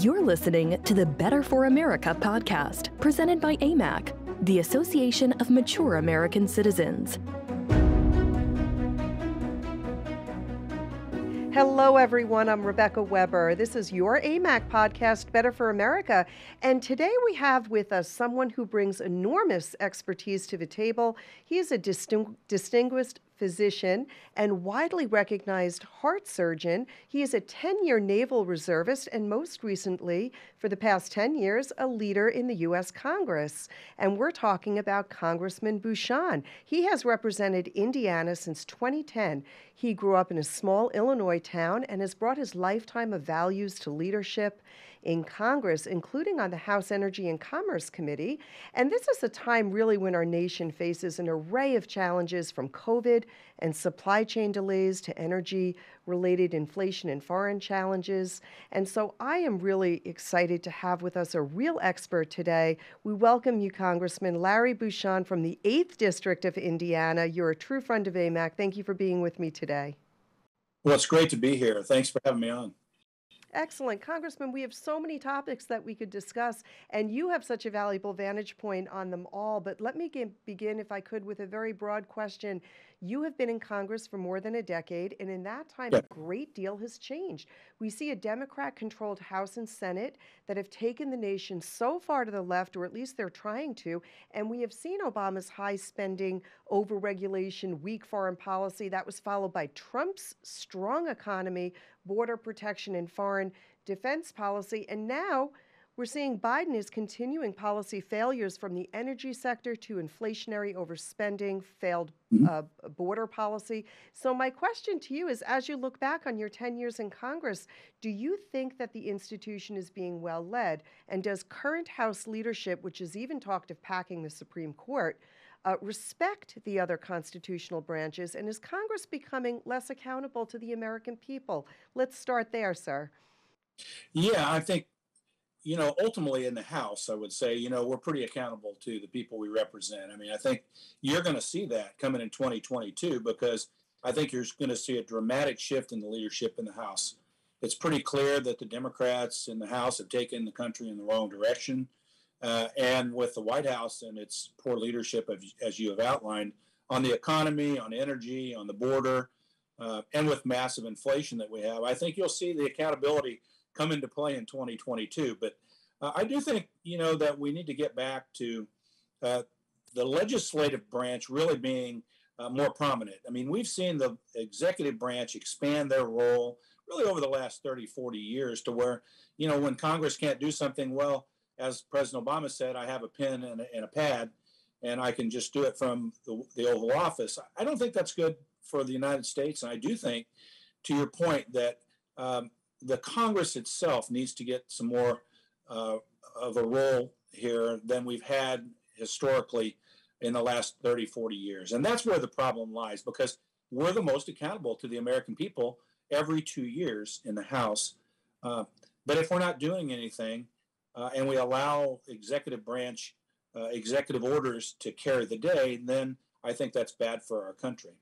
You're listening to the Better for America podcast, presented by AMAC, the Association of Mature American Citizens. Hello, everyone. I'm Rebecca Weber. This is your AMAC podcast, Better for America. And today we have with us someone who brings enormous expertise to the table. He is a disting- distinguished physician and widely recognized heart surgeon. He is a 10 year naval reservist and, most recently, for the past 10 years, a leader in the U.S. Congress. And we're talking about Congressman Bucshon. He has represented Indiana since 2010. He grew up in a small Illinois town and has brought his lifetime of values to leadership in Congress, including on the House Energy and Commerce Committee. And this is a time really when our nation faces an array of challenges from COVID and supply chain delays to energy related inflation and foreign challenges. And so I am really excited to have with us a real expert today. We welcome you, Congressman Larry Bucshon from the 8th District of Indiana. You're a true friend of AMAC. Thank you for being with me today. Well, it's great to be here. Thanks for having me on. Excellent. Congressman, we have so many topics that we could discuss, and you have such a valuable vantage point on them all. But let me begin, if I could, with a very broad question. You have been in Congress for more than a decade, and in that time, yeah. a great deal has changed. We see a Democrat controlled House and Senate that have taken the nation so far to the left, or at least they're trying to. And we have seen Obama's high spending, overregulation, weak foreign policy. That was followed by Trump's strong economy, border protection, and foreign defense policy. And now, we're seeing Biden is continuing policy failures from the energy sector to inflationary overspending, failed mm-hmm. uh, border policy. So, my question to you is as you look back on your 10 years in Congress, do you think that the institution is being well led? And does current House leadership, which has even talked of packing the Supreme Court, uh, respect the other constitutional branches? And is Congress becoming less accountable to the American people? Let's start there, sir. Yeah, I think you know, ultimately in the House, I would say, you know, we're pretty accountable to the people we represent. I mean, I think you're going to see that coming in 2022 because I think you're going to see a dramatic shift in the leadership in the House. It's pretty clear that the Democrats in the House have taken the country in the wrong direction. Uh, and with the White House and its poor leadership, as you have outlined, on the economy, on energy, on the border, uh, and with massive inflation that we have, I think you'll see the accountability come into play in 2022. But uh, I do think, you know, that we need to get back to uh, the legislative branch really being uh, more prominent. I mean, we've seen the executive branch expand their role really over the last 30, 40 years to where, you know, when Congress can't do something, well, as President Obama said, I have a pen and a, and a pad and I can just do it from the, the Oval Office. I don't think that's good for the United States. And I do think, to your point, that um, the Congress itself needs to get some more uh, of a role here than we've had historically in the last 30, 40 years. And that's where the problem lies because we're the most accountable to the American people every two years in the House. Uh, but if we're not doing anything uh, and we allow executive branch uh, executive orders to carry the day, then I think that's bad for our country.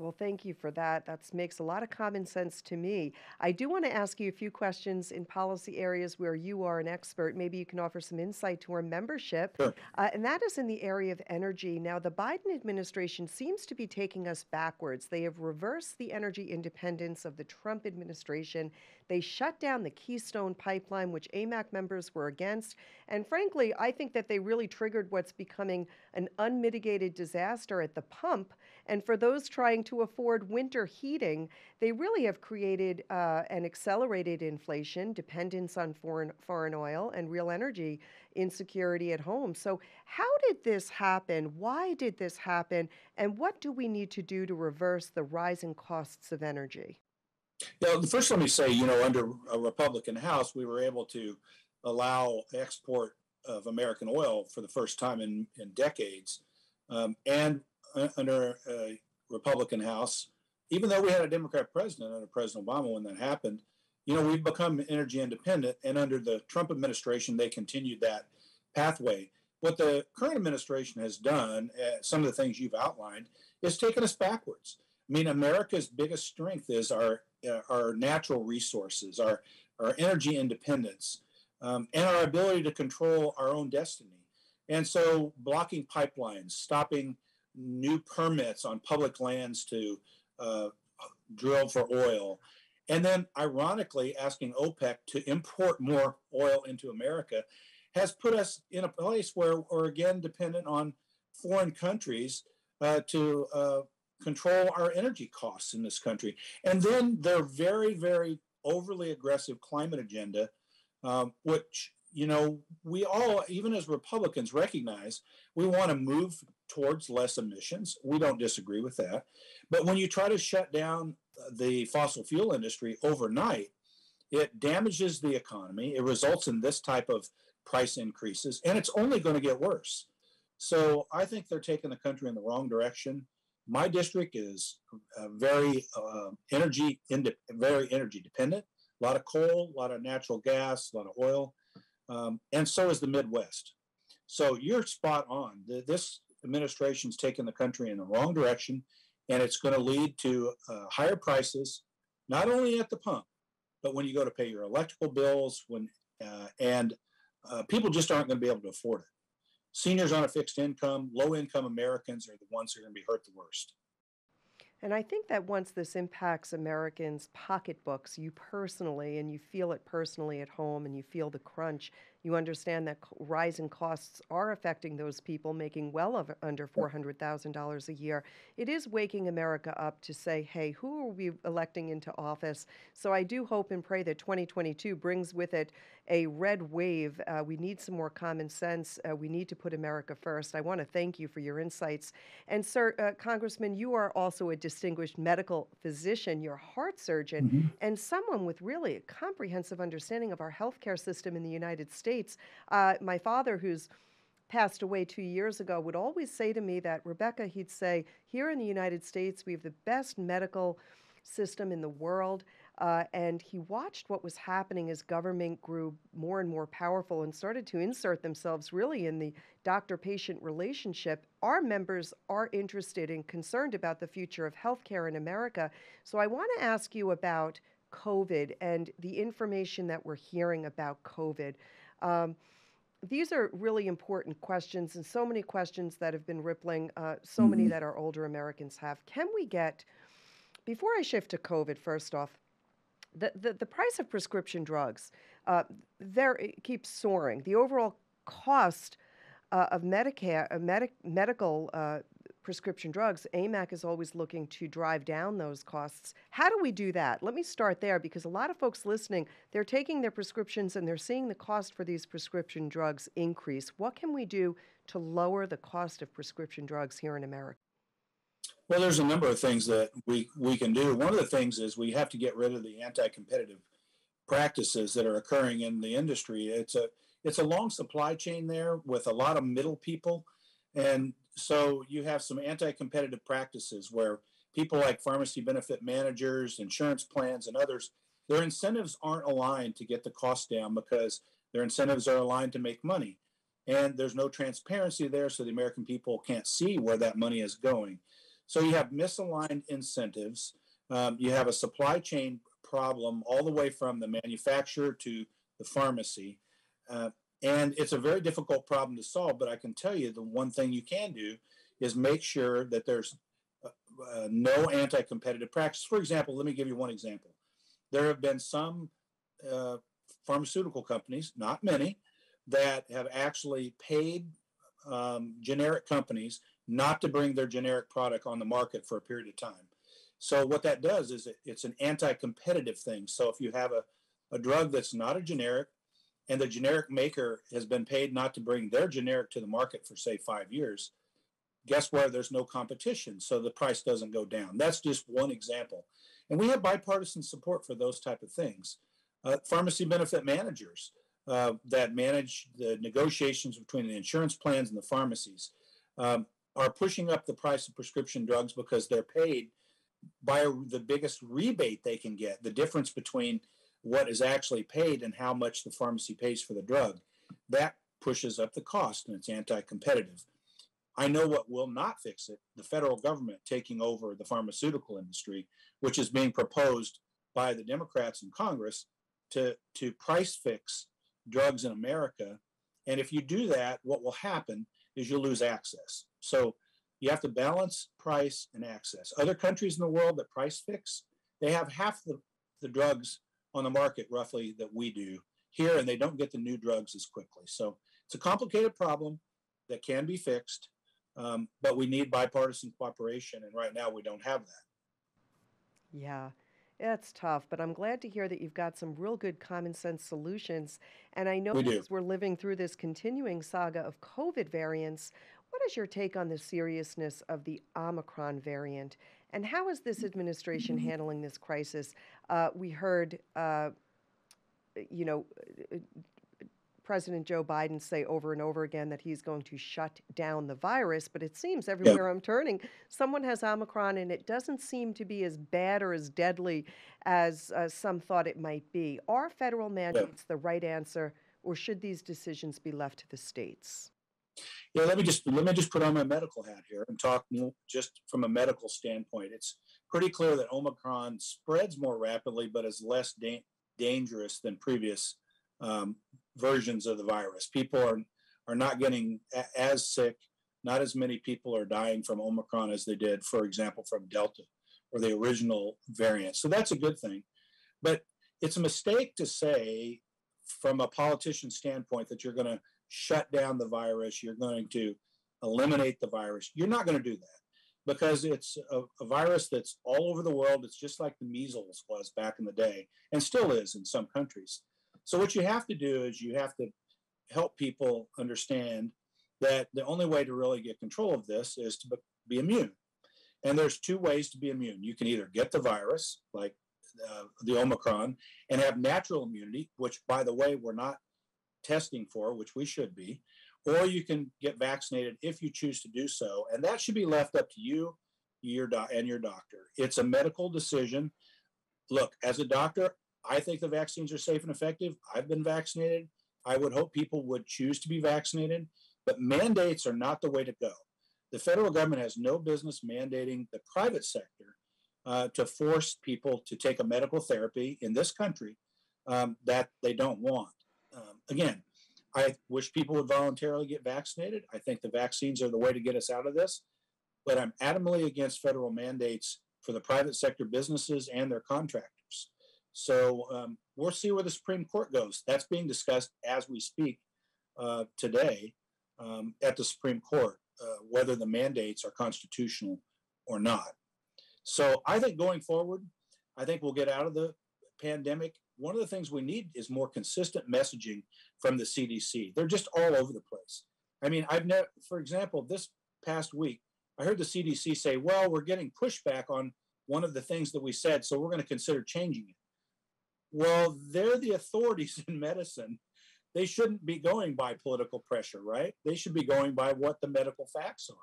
Well, thank you for that. That makes a lot of common sense to me. I do want to ask you a few questions in policy areas where you are an expert. Maybe you can offer some insight to our membership. Sure. Uh, and that is in the area of energy. Now, the Biden administration seems to be taking us backwards. They have reversed the energy independence of the Trump administration. They shut down the Keystone pipeline, which AMAC members were against. And frankly, I think that they really triggered what's becoming an unmitigated disaster at the pump. And for those trying to afford winter heating, they really have created uh, an accelerated inflation, dependence on foreign, foreign oil, and real energy insecurity at home. So, how did this happen? Why did this happen? And what do we need to do to reverse the rising costs of energy? Yeah, first let me say, you know, under a Republican House, we were able to allow export of American oil for the first time in, in decades. Um, and under a Republican House, even though we had a Democrat president under President Obama when that happened, you know, we've become energy independent. And under the Trump administration, they continued that pathway. What the current administration has done, uh, some of the things you've outlined, is taken us backwards. I mean, America's biggest strength is our uh, our natural resources, our our energy independence, um, and our ability to control our own destiny. And so, blocking pipelines, stopping new permits on public lands to uh, drill for oil, and then, ironically, asking OPEC to import more oil into America has put us in a place where we're again dependent on foreign countries uh, to uh, control our energy costs in this country. And then their very, very overly aggressive climate agenda, um, which you know we all, even as Republicans, recognize we want to move towards less emissions. We don't disagree with that. But when you try to shut down the fossil fuel industry overnight, it damages the economy. It results in this type of price increases, and it's only going to get worse. So I think they're taking the country in the wrong direction. My district is uh, very uh, energy very energy dependent. A lot of coal, a lot of natural gas, a lot of oil, um, and so is the Midwest. So you're spot on. This administration's taken the country in the wrong direction, and it's going to lead to uh, higher prices, not only at the pump, but when you go to pay your electrical bills, when uh, and uh, people just aren't going to be able to afford it. Seniors on a fixed income, low income Americans are the ones who are going to be hurt the worst. And I think that once this impacts Americans' pocketbooks, you personally, and you feel it personally at home, and you feel the crunch, you understand that rising costs are affecting those people making well of under $400,000 a year. It is waking America up to say, hey, who are we electing into office? So I do hope and pray that 2022 brings with it a red wave. Uh, we need some more common sense. Uh, we need to put America first. I want to thank you for your insights. And, sir, uh, Congressman, you are also a distinguished medical physician, you're a heart surgeon, mm-hmm. and someone with really a comprehensive understanding of our healthcare system in the United States. States. Uh, my father, who's passed away two years ago, would always say to me that, Rebecca, he'd say, here in the United States, we have the best medical system in the world. Uh, and he watched what was happening as government grew more and more powerful and started to insert themselves really in the doctor patient relationship. Our members are interested and concerned about the future of healthcare in America. So I want to ask you about COVID and the information that we're hearing about COVID. Um, these are really important questions, and so many questions that have been rippling, uh, so mm-hmm. many that our older Americans have. Can we get, before I shift to COVID, first off, the, the, the price of prescription drugs, uh, there it keeps soaring. The overall cost uh, of Medicare, uh, medic, medical uh, prescription drugs, AMAC is always looking to drive down those costs. How do we do that? Let me start there because a lot of folks listening, they're taking their prescriptions and they're seeing the cost for these prescription drugs increase. What can we do to lower the cost of prescription drugs here in America? Well, there's a number of things that we, we can do. One of the things is we have to get rid of the anti-competitive practices that are occurring in the industry. It's a it's a long supply chain there with a lot of middle people and so you have some anti-competitive practices where people like pharmacy benefit managers, insurance plans, and others, their incentives aren't aligned to get the cost down because their incentives are aligned to make money. And there's no transparency there, so the American people can't see where that money is going. So you have misaligned incentives. Um, you have a supply chain problem all the way from the manufacturer to the pharmacy. Uh, and it's a very difficult problem to solve, but I can tell you the one thing you can do is make sure that there's uh, uh, no anti competitive practice. For example, let me give you one example. There have been some uh, pharmaceutical companies, not many, that have actually paid um, generic companies not to bring their generic product on the market for a period of time. So, what that does is it, it's an anti competitive thing. So, if you have a, a drug that's not a generic, and the generic maker has been paid not to bring their generic to the market for say five years. Guess where? There's no competition so the price doesn't go down. That's just one example. And we have bipartisan support for those type of things. Uh, pharmacy benefit managers uh, that manage the negotiations between the insurance plans and the pharmacies um, are pushing up the price of prescription drugs because they're paid by the biggest rebate they can get. The difference between what is actually paid and how much the pharmacy pays for the drug. That pushes up the cost and it's anti competitive. I know what will not fix it the federal government taking over the pharmaceutical industry, which is being proposed by the Democrats in Congress to to price fix drugs in America. And if you do that, what will happen is you'll lose access. So you have to balance price and access. Other countries in the world that price fix, they have half the, the drugs on the market roughly that we do here, and they don't get the new drugs as quickly. So it's a complicated problem that can be fixed, um, but we need bipartisan cooperation, and right now we don't have that. Yeah. It's tough, but I'm glad to hear that you've got some real good common sense solutions. And I know We as we're living through this continuing saga of COVID variants, what is your take on the seriousness of the Omicron variant? And how is this administration handling this crisis? Uh, we heard, uh, you know, uh, President Joe Biden say over and over again that he's going to shut down the virus, but it seems everywhere I'm turning, someone has Omicron and it doesn't seem to be as bad or as deadly as uh, some thought it might be. Are federal mandates the right answer, or should these decisions be left to the states? Yeah, let me just let me just put on my medical hat here and talk just from a medical standpoint. It's pretty clear that Omicron spreads more rapidly, but is less da- dangerous than previous um, versions of the virus. People are are not getting a- as sick. Not as many people are dying from Omicron as they did, for example, from Delta or the original variant. So that's a good thing. But it's a mistake to say, from a politician standpoint, that you're going to shut down the virus, you're going to eliminate the virus. You're not going to do that because it's a, a virus that's all over the world. It's just like the measles was back in the day and still is in some countries. So, what you have to do is you have to help people understand that the only way to really get control of this is to be immune. And there's two ways to be immune. You can either get the virus, like uh, the Omicron, and have natural immunity, which, by the way, we're not testing for, which we should be, or you can get vaccinated if you choose to do so. And that should be left up to you your and your doctor. It's a medical decision. Look, as a doctor, I think the vaccines are safe and effective. I've been vaccinated. I would hope people would choose to be vaccinated, but mandates are not the way to go. The federal government has no business mandating the private sector uh, to force people to take a medical therapy in this country um, that they don't want. Again, I wish people would voluntarily get vaccinated. I think the vaccines are the way to get us out of this, but I'm adamantly against federal mandates for the private sector businesses and their contractors. So um, we'll see where the Supreme Court goes. That's being discussed as we speak uh, today um, at the Supreme Court, uh, whether the mandates are constitutional or not. So I think going forward, I think we'll get out of the pandemic. One of the things we need is more consistent messaging from the CDC. They're just all over the place. I mean, I've never, for example, this past week, I heard the CDC say, well, we're getting pushback on one of the things that we said, so we're going to consider changing it. Well, they're the authorities in medicine. They shouldn't be going by political pressure, right? They should be going by what the medical facts are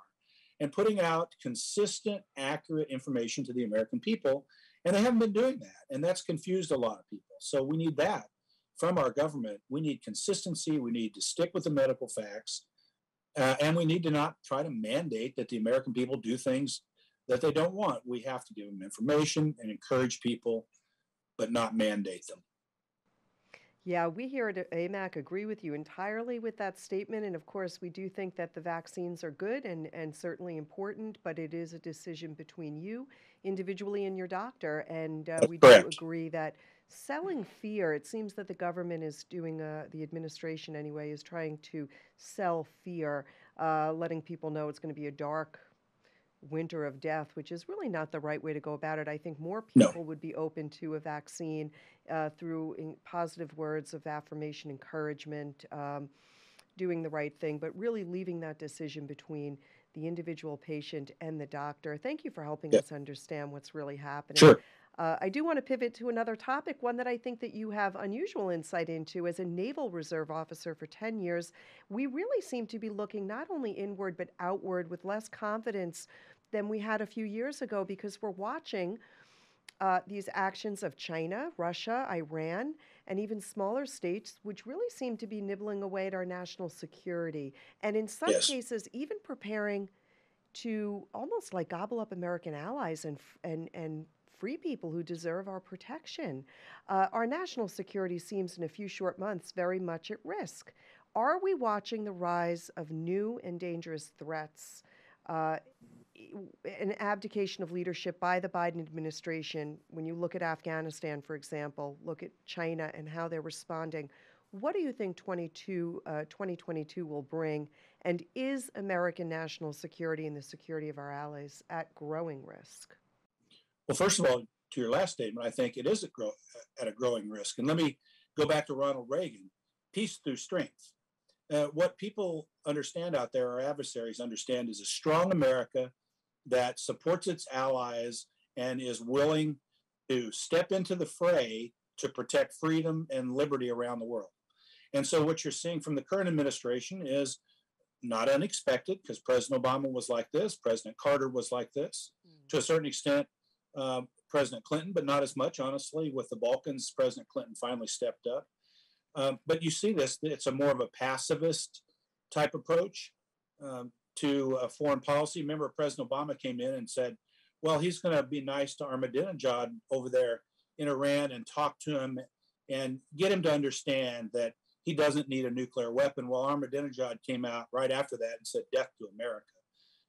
and putting out consistent, accurate information to the American people. And they haven't been doing that. And that's confused a lot of people. So we need that from our government. We need consistency. We need to stick with the medical facts. Uh, and we need to not try to mandate that the American people do things that they don't want. We have to give them information and encourage people, but not mandate them. Yeah, we here at AMAC agree with you entirely with that statement. And of course, we do think that the vaccines are good and, and certainly important, but it is a decision between you individually and your doctor. And uh, we do agree that selling fear, it seems that the government is doing, uh, the administration anyway, is trying to sell fear, uh, letting people know it's going to be a dark winter of death, which is really not the right way to go about it. I think more No. people would be open to a vaccine uh, through in positive words of affirmation, encouragement, um, doing the right thing, but really leaving that decision between the individual patient and the doctor. Thank you for helping Yeah. us understand what's really happening. Sure. Uh, I do want to pivot to another topic, one that I think that you have unusual insight into. As a Naval Reserve officer for 10 years, we really seem to be looking not only inward but outward with less confidence than we had a few years ago because we're watching uh, these actions of China, Russia, Iran, and even smaller states, which really seem to be nibbling away at our national security. And in some Yes. cases, even preparing to almost like gobble up American allies and, and, and free people who deserve our protection. Uh, our national security seems, in a few short months, very much at risk. Are we watching the rise of new and dangerous threats? Uh, an abdication of leadership by the Biden administration, when you look at Afghanistan, for example, look at China and how they're responding, what do you think 22, uh, 2022 will bring? And is American national security and the security of our allies at growing risk? Well, first of all, to your last statement, I think it is at, grow, at a growing risk. And let me go back to Ronald Reagan peace through strength. Uh, what people understand out there, our adversaries understand, is a strong America that supports its allies and is willing to step into the fray to protect freedom and liberty around the world. And so, what you're seeing from the current administration is not unexpected because President Obama was like this, President Carter was like this. Mm. To a certain extent, uh, President Clinton, but not as much, honestly. With the Balkans, President Clinton finally stepped up. Um, but you see this, it's a more of a pacifist type approach. Um, to foreign policy. Remember, President Obama came in and said, well, he's going to be nice to Ahmadinejad over there in Iran and talk to him and get him to understand that he doesn't need a nuclear weapon. Well, Ahmadinejad came out right after that and said, death to America,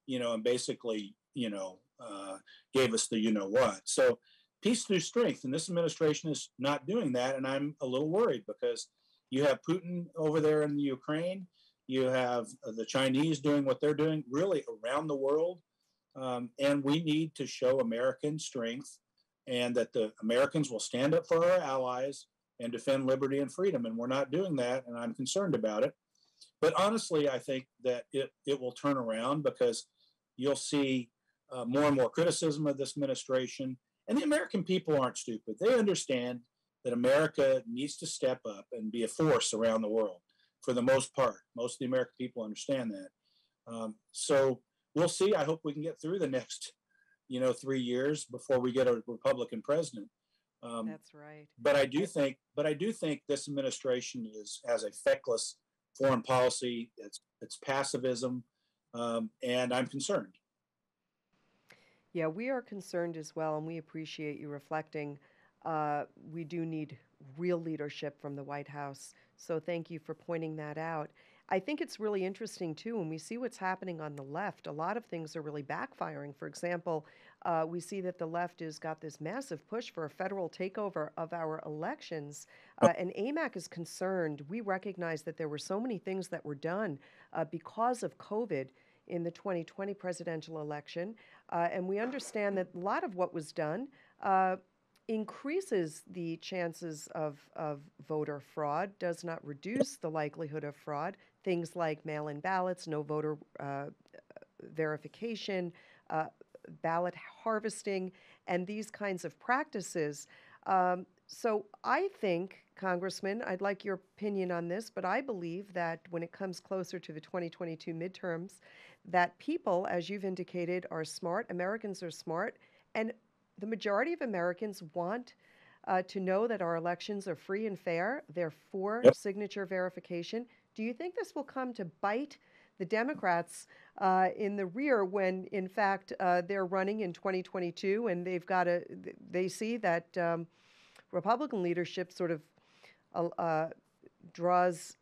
you know, and basically, you know, uh, gave us the you know what. So peace through strength. And this administration is not doing that. And I'm a little worried because you have Putin over there in the Ukraine you have the Chinese doing what they're doing really around the world. Um, and we need to show American strength and that the Americans will stand up for our allies and defend liberty and freedom. And we're not doing that, and I'm concerned about it. But honestly, I think that it, it will turn around because you'll see uh, more and more criticism of this administration. And the American people aren't stupid. They understand that America needs to step up and be a force around the world for the most part. Most of the American people understand that. Um, so we'll see. I hope we can get through the next, you know, three years before we get a Republican president. Um, That's right. But I do think, but I do think this administration is has a feckless foreign policy. It's it's passivism, um, and I'm concerned. Yeah, we are concerned as well, and we appreciate you reflecting. Uh, we do need real leadership from the White House so thank you for pointing that out. I think it's really interesting too when we see what's happening on the left. A lot of things are really backfiring. For example, uh, we see that the left has got this massive push for a federal takeover of our elections. Uh, and AMAC is concerned. We recognize that there were so many things that were done uh, because of COVID in the 2020 presidential election. Uh, and we understand that a lot of what was done uh, increases the chances of, of voter fraud, does not reduce the likelihood of fraud. Things like mail in ballots, no voter uh, verification, uh, ballot harvesting, and these kinds of practices. Um, so I think, Congressman, I'd like your opinion on this, but I believe that when it comes closer to the 2022 midterms, that people, as you've indicated, are smart. Americans are smart. And the majority of Americans want uh, to know that our elections are free and fair. They're for yep. signature verification. Do you think this will come to bite the Democrats uh, in the rear when, in fact, uh, they're running in 2022 and they've got to, they see that um, Republican leadership sort of uh, uh, draws,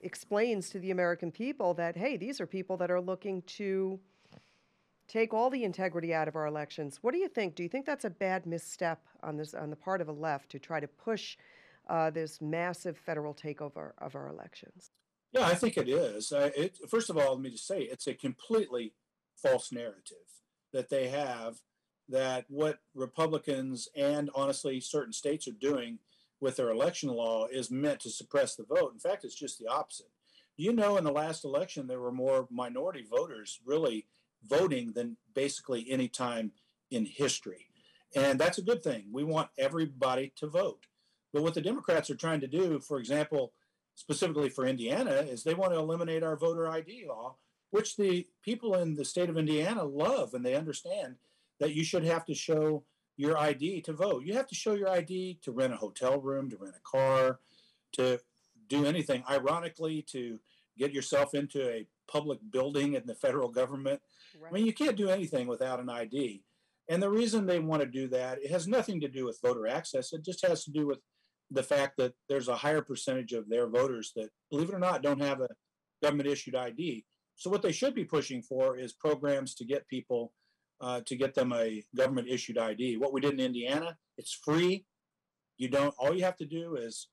explains to the American people that, hey, these are people that are looking to take all the integrity out of our elections. What do you think? Do you think that's a bad misstep on this on the part of the left to try to push uh, this massive federal takeover of our elections? Yeah, I think it is. Uh, it, first of all, let me just say it's a completely false narrative that they have that what Republicans and honestly certain states are doing with their election law is meant to suppress the vote. In fact, it's just the opposite. You know, in the last election, there were more minority voters really voting than basically any time in history. And that's a good thing. We want everybody to vote. But what the Democrats are trying to do, for example, specifically for Indiana, is they want to eliminate our voter ID law, which the people in the state of Indiana love and they understand that you should have to show your ID to vote. You have to show your ID to rent a hotel room, to rent a car, to do anything. Ironically, to get yourself into a public building in the federal government. Right. I mean, you can't do anything without an ID. And the reason they want to do that, it has nothing to do with voter access. It just has to do with the fact that there's a higher percentage of their voters that, believe it or not, don't have a government issued ID. So what they should be pushing for is programs to get people uh, to get them a government issued ID. What we did in Indiana, it's free. You don't. All you have to do is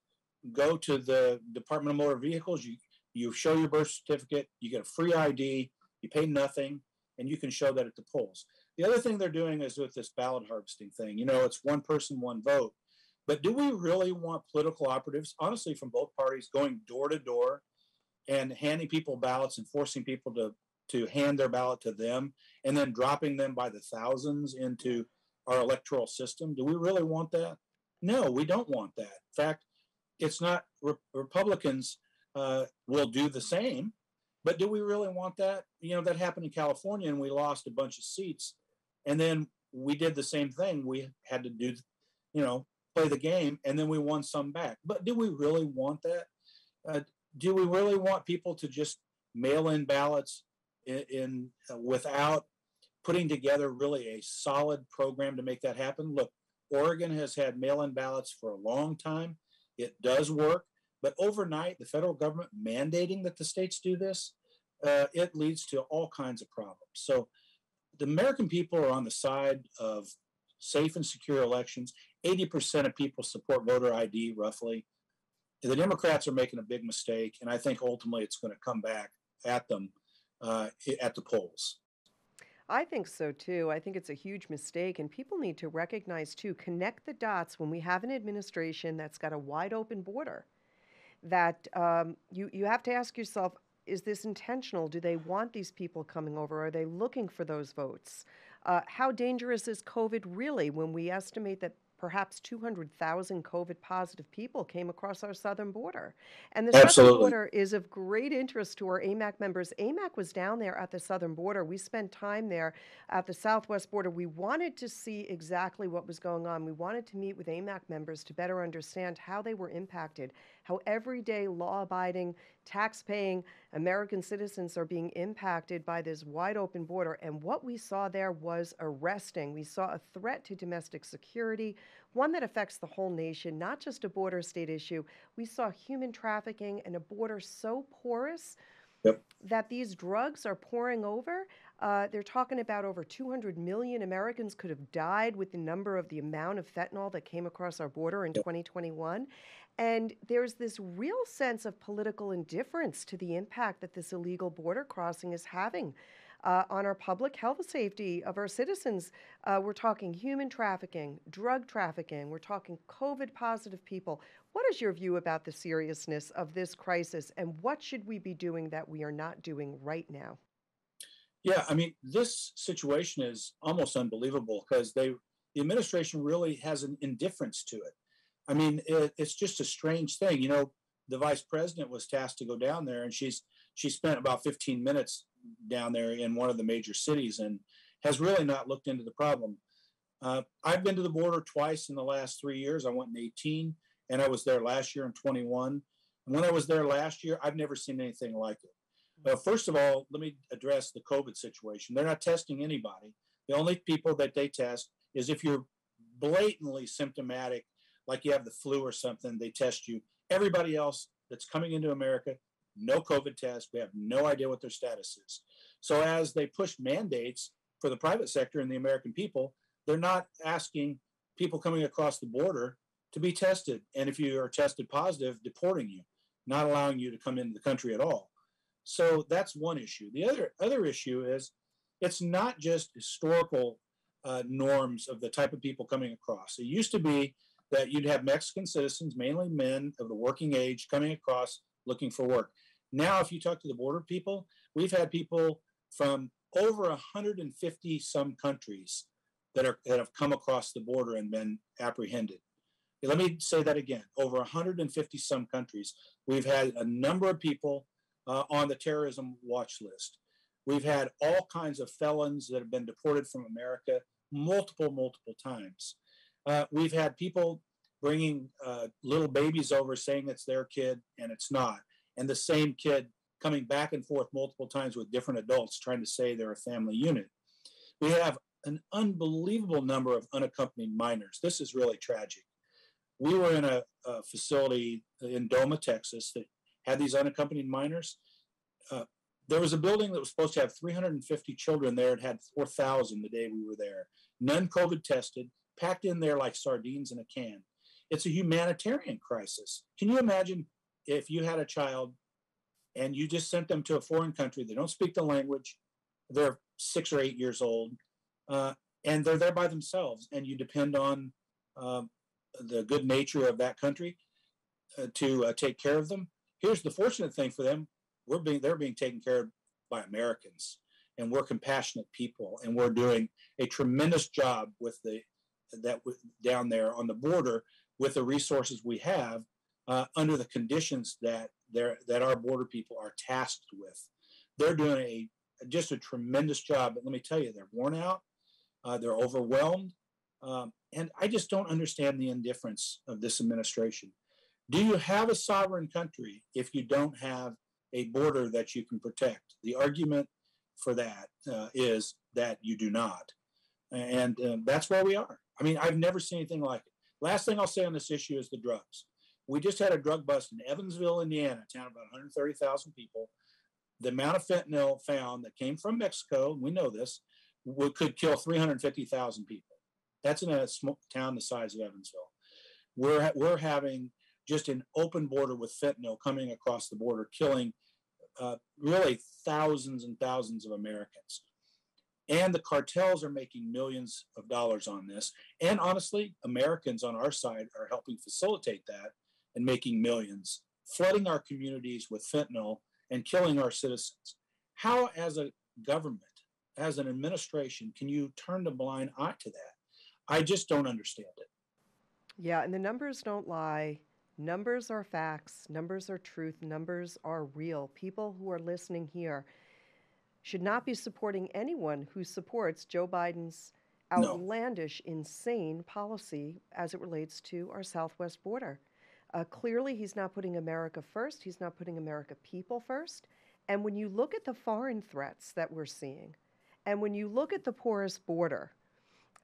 go to the Department of Motor Vehicles. You you show your birth certificate. You get a free ID. You pay nothing, and you can show that at the polls. The other thing they're doing is with this ballot harvesting thing. You know, it's one person, one vote. But do we really want political operatives, honestly, from both parties, going door to door and handing people ballots and forcing people to to hand their ballot to them and then dropping them by the thousands into our electoral system? Do we really want that? No, we don't want that. In fact, it's not re- Republicans uh, will do the same, but do we really want that? You know, that happened in California and we lost a bunch of seats. And then we did the same thing. We had to do, you know, play the game and then we won some back. But do we really want that? Uh, do we really want people to just mail in ballots in, in uh, without putting together really a solid program to make that happen? Look, Oregon has had mail in ballots for a long time. It does work. But overnight, the federal government mandating that the states do this, uh, it leads to all kinds of problems. So the American people are on the side of safe and secure elections. 80% of people support voter ID, roughly. The Democrats are making a big mistake, and I think ultimately it's going to come back at them uh, at the polls. I think so too. I think it's a huge mistake, and people need to recognize too, connect the dots when we have an administration that's got a wide open border. That um, you you have to ask yourself: Is this intentional? Do they want these people coming over? Are they looking for those votes? Uh, how dangerous is COVID really when we estimate that perhaps 200,000 COVID positive people came across our southern border. And the Absolutely. southern border is of great interest to our AMAC members. AMAC was down there at the southern border. We spent time there at the southwest border. We wanted to see exactly what was going on. We wanted to meet with AMAC members to better understand how they were impacted, how everyday law abiding, tax paying American citizens are being impacted by this wide open border. And what we saw there was arresting. We saw a threat to domestic security, one that affects the whole nation, not just a border state issue. We saw human trafficking and a border so porous. Yep. That these drugs are pouring over. Uh, they're talking about over 200 million Americans could have died with the number of the amount of fentanyl that came across our border in Yep. 2021. And there's this real sense of political indifference to the impact that this illegal border crossing is having uh, on our public health safety of our citizens. Uh, we're talking human trafficking, drug trafficking, we're talking COVID positive people. What is your view about the seriousness of this crisis and what should we be doing that we are not doing right now? Yeah, I mean, this situation is almost unbelievable because they, the administration really has an indifference to it. I mean, it, it's just a strange thing. You know, the vice president was tasked to go down there, and she's she spent about 15 minutes down there in one of the major cities and has really not looked into the problem. Uh, I've been to the border twice in the last three years. I went in 18, and I was there last year in 21. And when I was there last year, I've never seen anything like it. First of all, let me address the COVID situation. They're not testing anybody. The only people that they test is if you're blatantly symptomatic, like you have the flu or something, they test you. Everybody else that's coming into America, no COVID test. We have no idea what their status is. So as they push mandates for the private sector and the American people, they're not asking people coming across the border to be tested. And if you are tested positive, deporting you, not allowing you to come into the country at all. So that's one issue. The other other issue is it's not just historical uh, norms of the type of people coming across. It used to be that you'd have Mexican citizens, mainly men of the working age, coming across looking for work. Now, if you talk to the border people, we've had people from over 150 some countries that are that have come across the border and been apprehended. Let me say that again. Over 150 some countries, we've had a number of people uh, on the terrorism watch list. We've had all kinds of felons that have been deported from America multiple, multiple times. Uh, we've had people bringing uh, little babies over saying it's their kid and it's not. And the same kid coming back and forth multiple times with different adults trying to say they're a family unit. We have an unbelievable number of unaccompanied minors. This is really tragic. We were in a, a facility in Donna, Texas, that had these unaccompanied minors. Uh, there was a building that was supposed to have 350 children there. It had 4,000 the day we were there. None COVID tested, packed in there like sardines in a can. It's a humanitarian crisis. Can you imagine if you had a child and you just sent them to a foreign country, they don't speak the language, they're six or eight years old, uh, and they're there by themselves, and you depend on uh, the good nature of that country uh, to uh, take care of them. Here's the fortunate thing for them: we're being they're being taken care of by Americans, and we're compassionate people, and we're doing a tremendous job with the that down there on the border with the resources we have uh, under the conditions that that our border people are tasked with. They're doing a just a tremendous job. But let me tell you, they're worn out, uh, they're overwhelmed, um, and I just don't understand the indifference of this administration. Do you have a sovereign country if you don't have a border that you can protect? The argument for that uh, is that you do not, and uh, that's where we are. I mean, I've never seen anything like it. Last thing I'll say on this issue is the drugs. We just had a drug bust in Evansville, Indiana, a town of about 130,000 people. The amount of fentanyl found that came from Mexico, we know this, could kill 350,000 people. That's in a small town the size of Evansville. We're, we're having just an open border with fentanyl coming across the border, killing uh, really thousands and thousands of Americans. And the cartels are making millions of dollars on this. And honestly, Americans on our side are helping facilitate that and making millions, flooding our communities with fentanyl and killing our citizens. How, as a government, as an administration, can you turn a blind eye to that? I just don't understand it. Yeah, and the numbers don't lie. Numbers are facts, numbers are truth, numbers are real. People who are listening here should not be supporting anyone who supports Joe Biden's outlandish, no. insane policy as it relates to our southwest border. Uh, clearly, he's not putting America first. He's not putting America people first. And when you look at the foreign threats that we're seeing, and when you look at the porous border,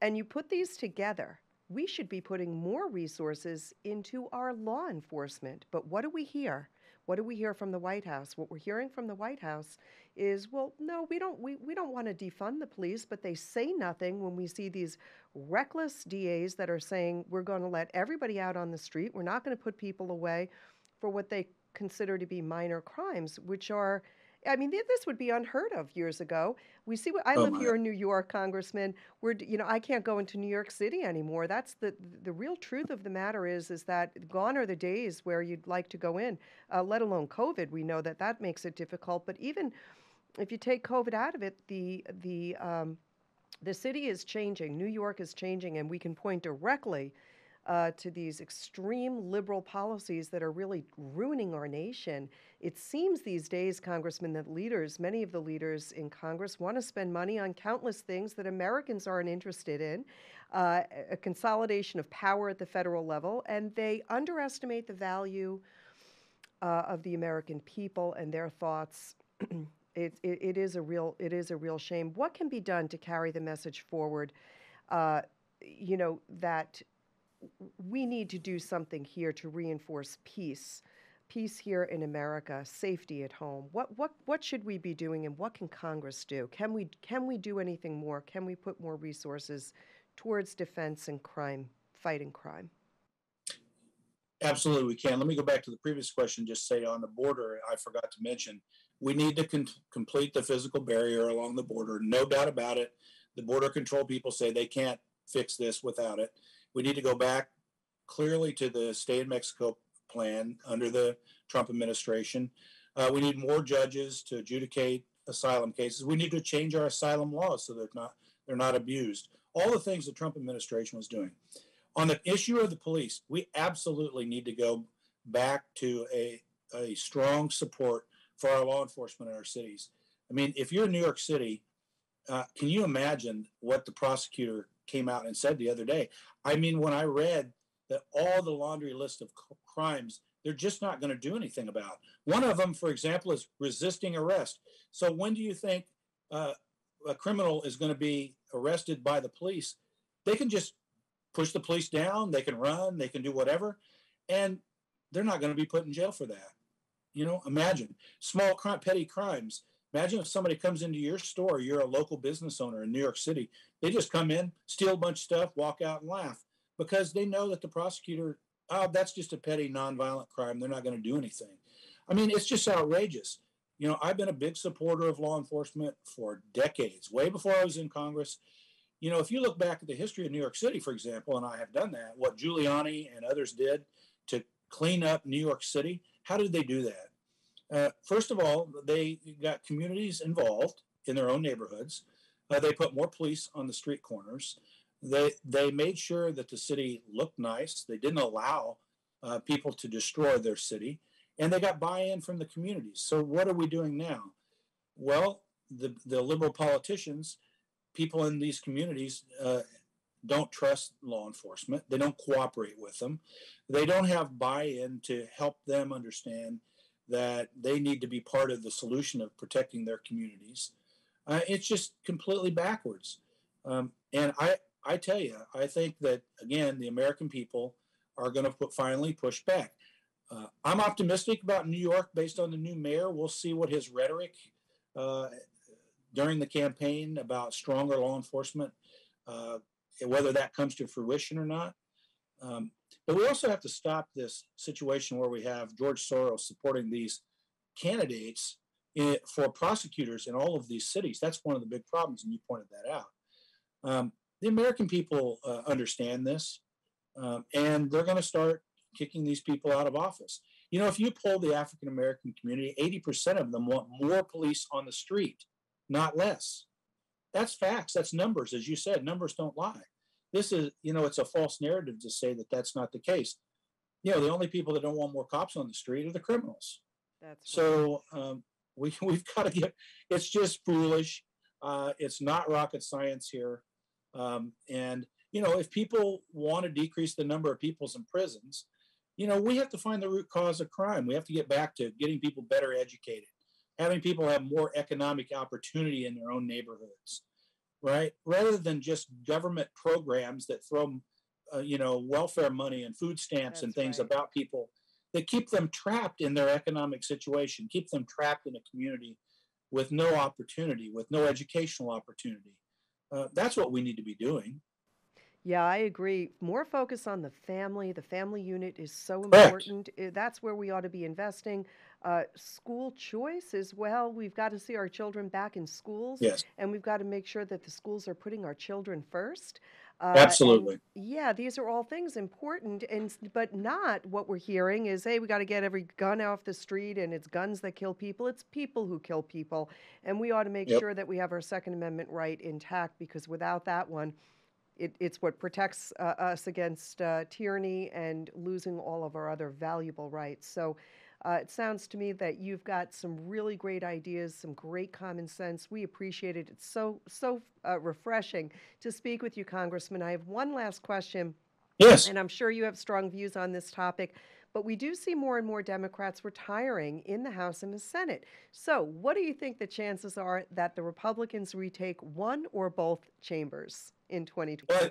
and you put these together, we should be putting more resources into our law enforcement. But what do we hear? What do we hear from the White House? What we're hearing from the White House is, well, no, we don't we, we don't want to defund the police, but they say nothing when we see these reckless DAs that are saying we're going to let everybody out on the street. We're not going to put people away for what they consider to be minor crimes, which are I mean, this would be unheard of years ago. We see I oh live my. here in New York, Congressman. We're, you know, I can't go into New York City anymore. That's the the real truth of the matter is is that gone are the days where you'd like to go in. Uh, let alone COVID, we know that that makes it difficult. But even if you take COVID out of it, the the um, the city is changing. New York is changing, and we can point directly uh, to these extreme liberal policies that are really ruining our nation. It seems these days, Congressman, that leaders, many of the leaders in Congress, want to spend money on countless things that Americans aren't interested in, uh, a consolidation of power at the federal level, and they underestimate the value uh, of the American people and their thoughts. it, it, it is a real it is a real shame. What can be done to carry the message forward? Uh, you know that we need to do something here to reinforce peace, peace here in America, safety at home. What what what should we be doing, and what can Congress do? Can we can we do anything more? Can we put more resources towards defense and crime, fighting crime? Absolutely, we can. Let me go back to the previous question. Just say on the border, I forgot to mention, we need to complete the physical barrier along the border. No doubt about it. The border control people say they can't fix this without it. We need to go back clearly to the state of Mexico plan under the Trump administration. Uh, we need more judges to adjudicate asylum cases. We need to change our asylum laws so they're not they're not abused. All the things the Trump administration was doing. On the issue of the police, we absolutely need to go back to a, a strong support for our law enforcement in our cities. I mean, if you're in New York City, uh, can you imagine what the prosecutor came out and said the other day. I mean, when I read that all the laundry list of crimes, they're just not going to do anything about. One of them, for example, is resisting arrest. So when do you think uh, a criminal is going to be arrested by the police, they can just push the police down, they can run, they can do whatever, and they're not going to be put in jail for that. You know, imagine small crime, petty crimes. Imagine if somebody comes into your store, you're a local business owner in New York City. They just come in, steal a bunch of stuff, walk out and laugh because they know that the prosecutor, oh, that's just a petty nonviolent crime. They're not going to do anything. I mean, it's just outrageous. You know, I've been a big supporter of law enforcement for decades, way before I was in Congress. You know, if you look back at the history of New York City, for example, and I have done that, what Giuliani and others did to clean up New York City, how did they do that? Uh, first of all, they got communities involved in their own neighborhoods. Uh, they put more police on the street corners. They they made sure that the city looked nice. They didn't allow uh, people to destroy their city, and they got buy-in from the communities. So what are we doing now? Well, the the liberal politicians, people in these communities. Uh, don't trust law enforcement. They don't cooperate with them. They don't have buy in to help them understand that they need to be part of the solution of protecting their communities. Uh, it's just completely backwards. Um, and I, I tell you, I think that again, the American people are going to put, finally push back. Uh, I'm optimistic about New York based on the new mayor. We'll see what his rhetoric uh, during the campaign about stronger law enforcement, uh, whether that comes to fruition or not. Um, but we also have to stop this situation where we have George Soros supporting these candidates in, for prosecutors in all of these cities. That's one of the big problems, and you pointed that out. Um, the American people uh, understand this, um, and they're going to start kicking these people out of office. You know, if you poll the African American community, 80% of them want more police on the street, not less. That's facts. That's numbers. As you said, numbers don't lie. This is, you know, it's a false narrative to say that that's not the case. You know, the only people that don't want more cops on the street are the criminals. That's so um, we we've got to get. It's just foolish. Uh, it's not rocket science here. Um, and you know, if people want to decrease the number of people's in prisons, you know, we have to find the root cause of crime. We have to get back to getting people better educated, having people have more economic opportunity in their own neighborhoods, right? Rather than just government programs that throw, uh, you know, welfare money and food stamps That's and things right. about people that keep them trapped in their economic situation, keep them trapped in a community with no opportunity, with no educational opportunity. Uh, that's what we need to be doing. Yeah, I agree. More focus on the family. The family unit is so important. Correct. That's where we ought to be investing. Uh, school choice as well. We've got to see our children back in schools. Yes. And we've got to make sure that the schools are putting our children first. Uh, Absolutely. yeah, these are all things important, and but not what we're hearing is, hey, we got to get every gun off the street, and it's guns that kill people. It's people who kill people, and we ought to make yep. sure that we have our Second Amendment right intact because without that one, it, it's what protects uh, us against uh, tyranny and losing all of our other valuable rights. So. Uh, it sounds to me that you've got some really great ideas, some great common sense. We appreciate it. It's so so uh, refreshing to speak with you, Congressman. I have one last question. Yes. And I'm sure you have strong views on this topic. But we do see more and more Democrats retiring in the House and the Senate. So, what do you think the chances are that the Republicans retake one or both chambers in 2020?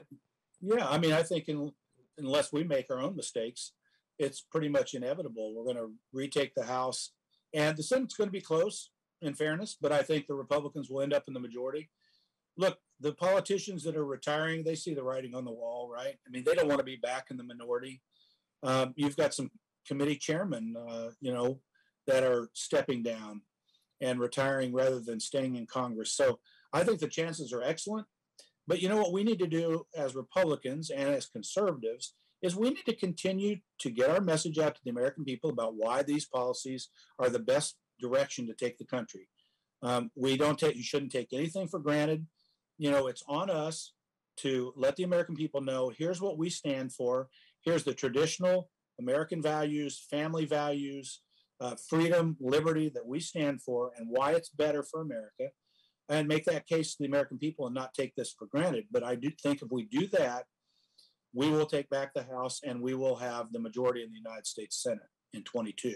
Well, yeah, I mean, I think in, unless we make our own mistakes, it's pretty much inevitable. We're going to retake the House, and the Senate's going to be close, in fairness, but I think the Republicans will end up in the majority. Look, the politicians that are retiring, they see the writing on the wall, right? I mean, they don't want to be back in the minority. Um, you've got some committee chairmen, uh, you know, that are stepping down and retiring rather than staying in Congress. So I think the chances are excellent. But you know what we need to do as Republicans and as conservatives is we need to continue to get our message out to the American people about why these policies are the best direction to take the country. Um, we don't take, you shouldn't take anything for granted. You know, it's on us to let the American people know here's what we stand for. Here's the traditional American values, family values, uh, freedom, liberty that we stand for, and why it's better for America, and make that case to the American people and not take this for granted. But I do think if we do that, we will take back the House and we will have the majority in the United States Senate in 22.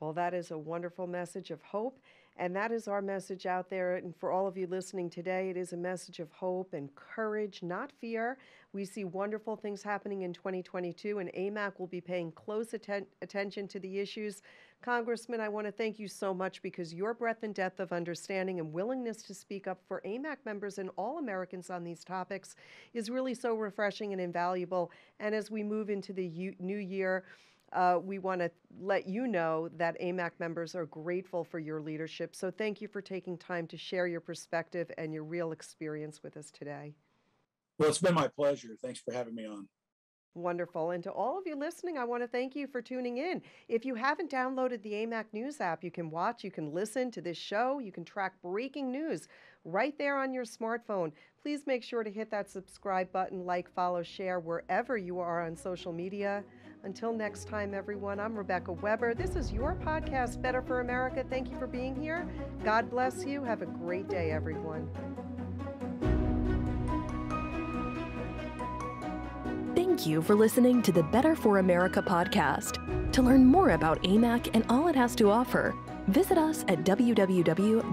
Well, that is a wonderful message of hope. And that is our message out there. And for all of you listening today, it is a message of hope and courage, not fear. We see wonderful things happening in 2022, and AMAC will be paying close atten- attention to the issues. Congressman, I want to thank you so much because your breadth and depth of understanding and willingness to speak up for AMAC members and all Americans on these topics is really so refreshing and invaluable. And as we move into the new year, uh, we want to let you know that AMAC members are grateful for your leadership. So thank you for taking time to share your perspective and your real experience with us today. Well, it's been my pleasure. Thanks for having me on. Wonderful. And to all of you listening, I want to thank you for tuning in. If you haven't downloaded the AMAC News app, you can watch, you can listen to this show, you can track breaking news right there on your smartphone. Please make sure to hit that subscribe button, like, follow, share wherever you are on social media. Until next time, everyone, I'm Rebecca Weber. This is your podcast, Better for America. Thank you for being here. God bless you. Have a great day, everyone. Thank you for listening to the Better for America podcast. To learn more about AMAC and all it has to offer, visit us at www.amac.us.